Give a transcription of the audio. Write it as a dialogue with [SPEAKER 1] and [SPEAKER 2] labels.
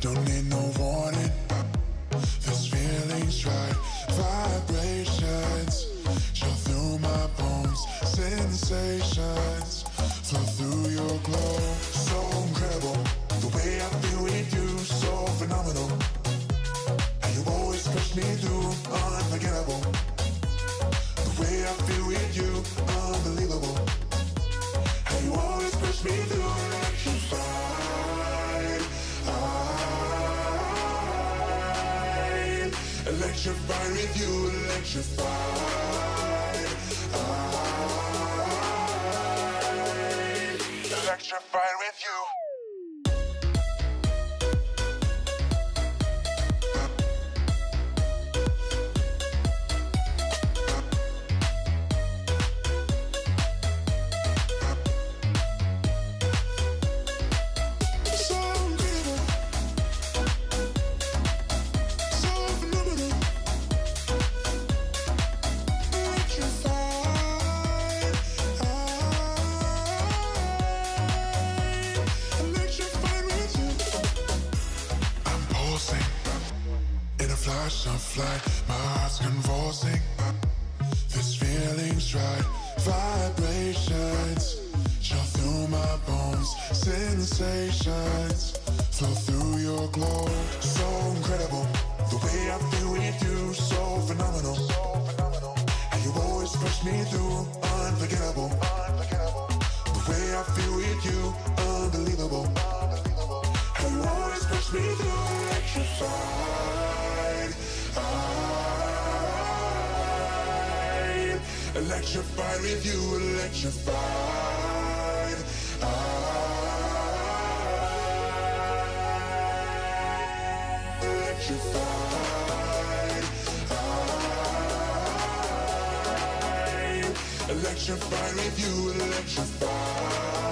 [SPEAKER 1] don't need no warning. This feeling's right, vibrations through my sensations flow through your glow. So incredible, the way I feel with you, so phenomenal. And you always push me through, unforgettable. The way I feel electrified with you, electrified. I electrified in a flash of light. My heart's convulsing. This feeling's right. Vibrations chill through my bones. Sensations flow through your glow. So incredible. The way I feel with you, so phenomenal. And you always push me through, unforgettable. The way I feel with you, electrified with you, electrified. Electrified. Ah. I ah. electrified with you, electrified.